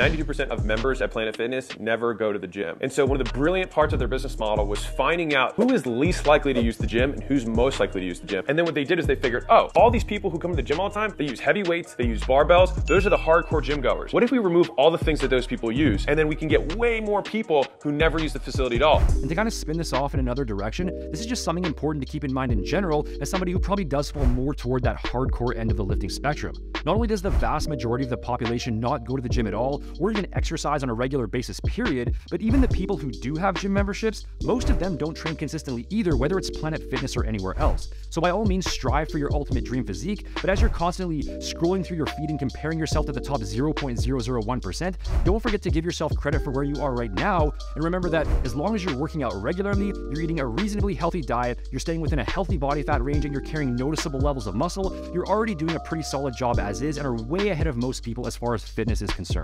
92% of members at Planet Fitness never go to the gym. And so one of the brilliant parts of their business model was finding out who is least likely to use the gym and who's most likely to use the gym. And then what they did is they figured, oh, all these people who come to the gym all the time, they use heavy weights, they use barbells. Those are the hardcore gym goers. What if we remove all the things that those people use and then we can get way more people who never use the facility at all? And to kind of spin this off in another direction, this is just something important to keep in mind in general as somebody who probably does fall more toward that hardcore end of the lifting spectrum. Not only does the vast majority of the population not go to the gym at all or even exercise on a regular basis, period. But even the people who do have gym memberships, most of them don't train consistently either, whether it's Planet Fitness or anywhere else. So by all means, strive for your ultimate dream physique, but as you're constantly scrolling through your feed and comparing yourself to the top 0.001%, don't forget to give yourself credit for where you are right now. And remember that as long as you're working out regularly, you're eating a reasonably healthy diet, you're staying within a healthy body fat range, and you're carrying noticeable levels of muscle, you're already doing a pretty solid job as is and are way ahead of most people as far as fitness is concerned.